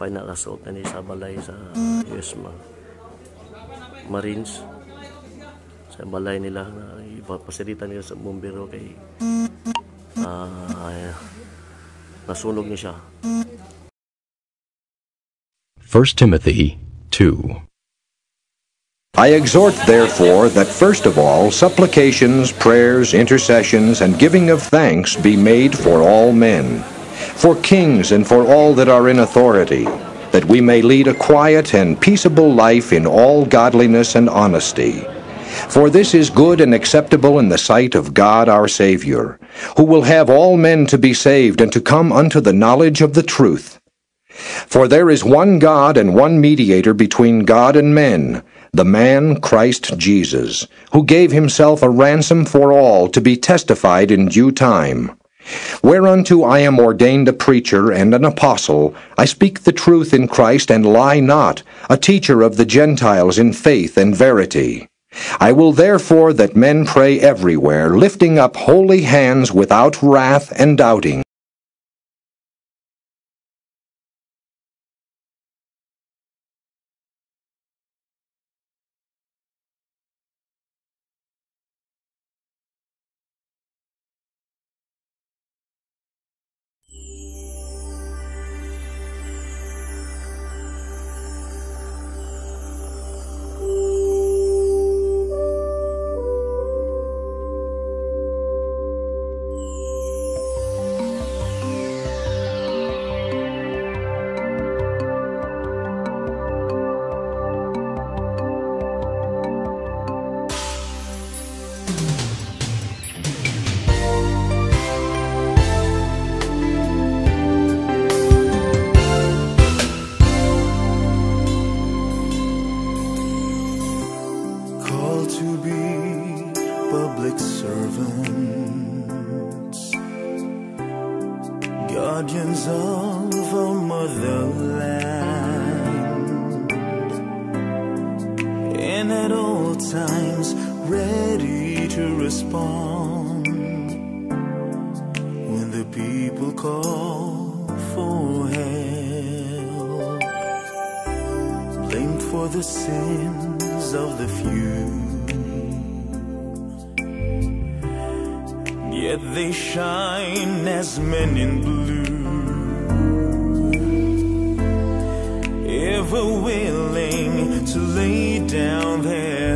pa nakasuot na ni sa balay sa US Ma- Marines. Sa balay nila na ipapasirita nila sa bumbero kay ah, nasunog niya siya. 1 Timothy 2. I exhort, therefore, that first of all supplications, prayers, intercessions, and giving of thanks be made for all men, for kings and for all that are in authority, that we may lead a quiet and peaceable life in all godliness and honesty. For this is good and acceptable in the sight of God our Saviour, who will have all men to be saved and to come unto the knowledge of the truth. For there is one God and one mediator between God and men, the man Christ Jesus, who gave himself a ransom for all to be testified in due time. Whereunto I am ordained a preacher and an apostle, I speak the truth in Christ and lie not, a teacher of the Gentiles in faith and verity. I will therefore that men pray everywhere, lifting up holy hands without wrath and doubting. At all times ready to respond when the people call for help blamed for the sins of the few. Yet they shine as men in blue, ever willing to lay down their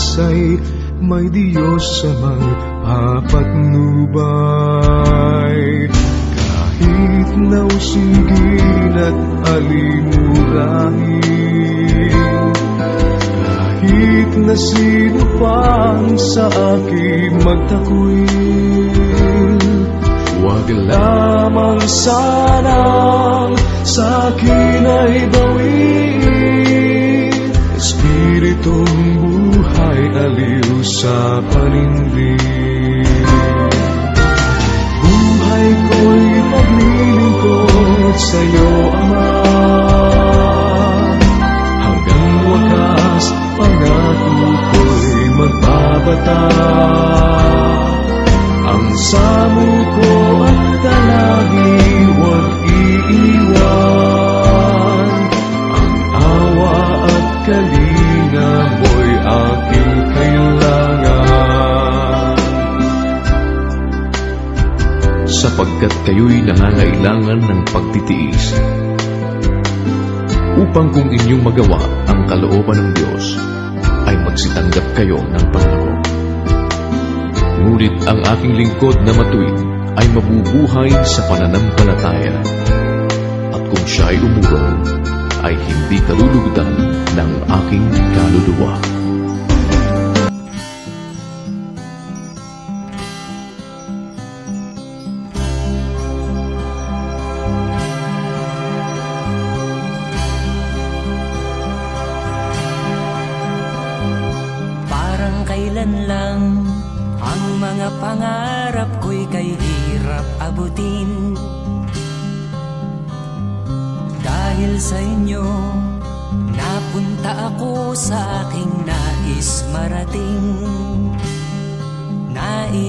Pag-asa'y may Diyos sa magpapatnubay Kahit nausigin at alimurahin Kahit na sino pang sa akin magtakwil Huwag lamang sanang sa akin ay bawin. Espiritong buhay aliw sa panindig. Buhay ko'y maglilingkod sa'yo, Ama. Hanggang wakas, pangako ko'y magbabata. Ang samo ko at dalangin huwag iiwan. Ang awa at kalinga sapagkat kayo'y nangangailangan ng pagtitiis. Upang kung inyong magawa ang kalooban ng Diyos, ay magsitanggap kayo ng pangako. Ngunit ang aking lingkod na matuwid ay mabubuhay sa pananampalataya. At kung siya ay umurong, ay hindi kalulugdan ng aking kaluluwa.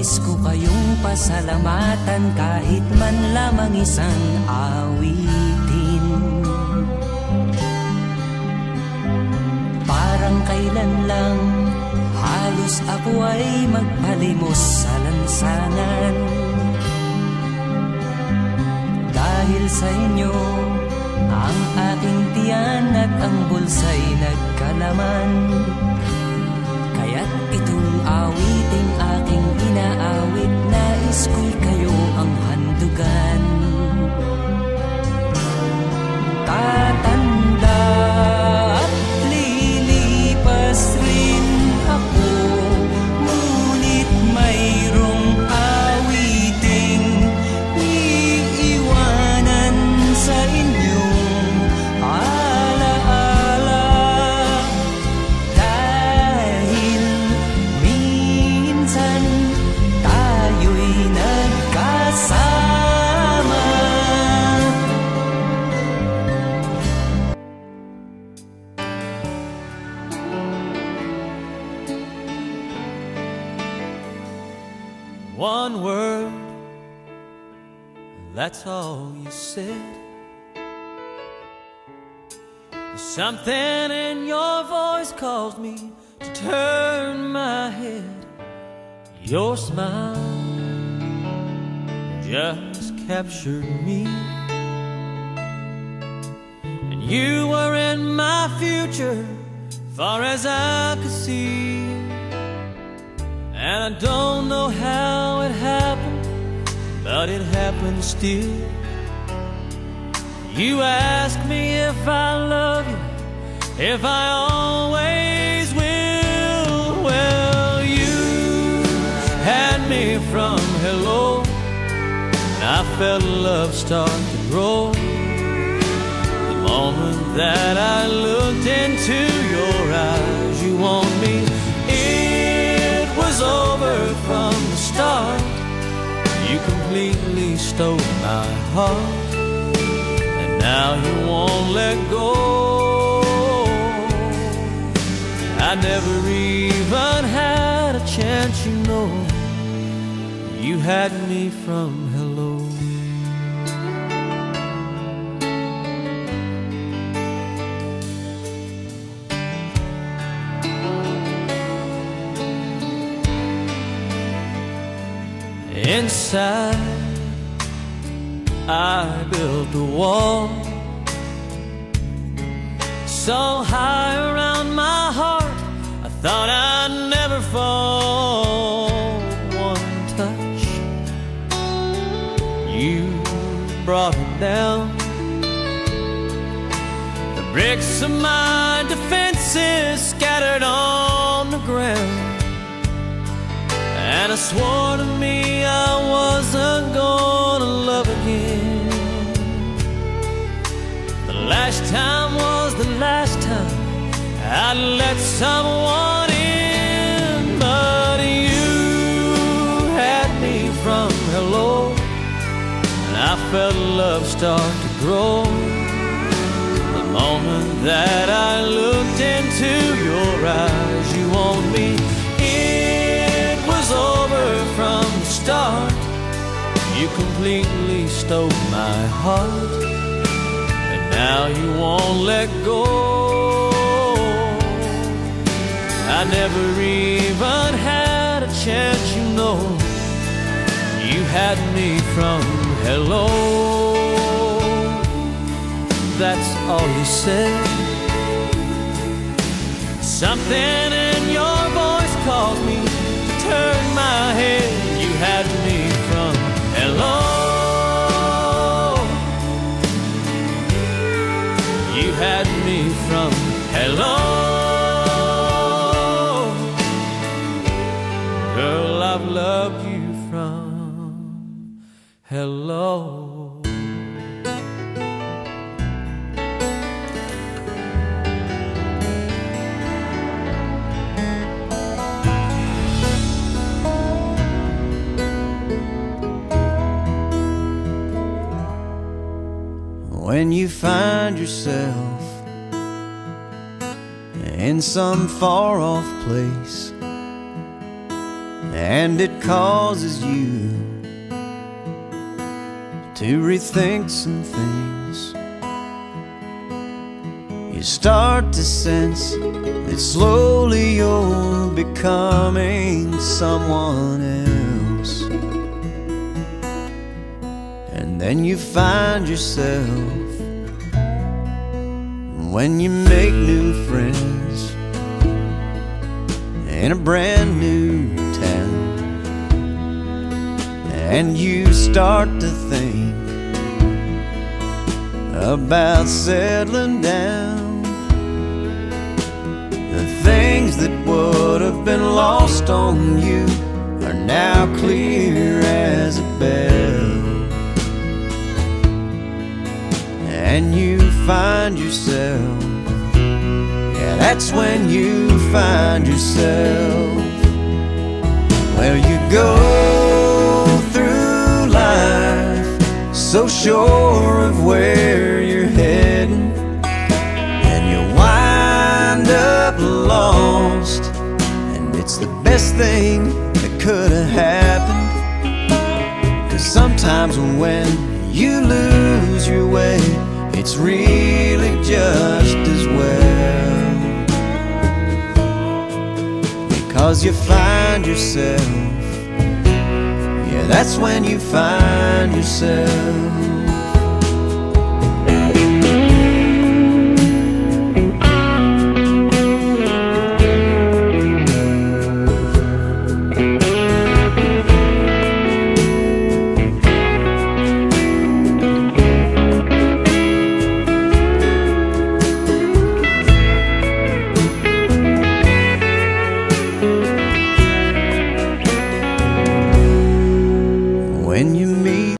Nais ko kayong pasalamatan kahit man lamang isang awitin. Parang kailan lang Halos ako ay magpalimos sa lansangan. Dahil sa inyo Ang aking tiyan at ang bulsa'y nagkalaman that's all you said. Something in your voice caused me to turn my head. Your smile just captured me. And you were in my future, far as I could see. And I don't know how it happened, but it happened still. You ask me if I love you, if I always will. Well, you had me from hello, and I felt love start to grow. The moment that I looked into your eyes, you want me. It was over from the start. Completely stole my heart, and now you won't let go. I never even had a chance, you know. You had me from hello. Inside, I built a wall so high around my heart. I thought I'd never fall. One touch, you brought it down. The bricks of my defenses scattered on the ground. And I swore to me I wasn't gonna love again. The last time was the last time I'd let someone in, but you had me from hello, and I felt love start to grow. The moment that I looked into your eyes, completely stole my heart, and now you won't let go. I never even had a chance, you know. You had me from hello. That's all you said. Something in your voice caused me to turn my head. You had hello. When you find yourself in some far off place and it causes you to rethink some things, you start to sense that slowly you're becoming someone else. And then you find yourself when you make new friends in a brand new and you start to think about settling down. The things that would have been lost on you are now clear as a bell. and you find yourself. Yeah, that's when you find yourself. Well, you go so sure of where you're heading, and you wind up lost. And it's the best thing that could have happened. Cause sometimes when you lose your way, it's really just as well. Because you find yourself, yeah, that's when you find yourself.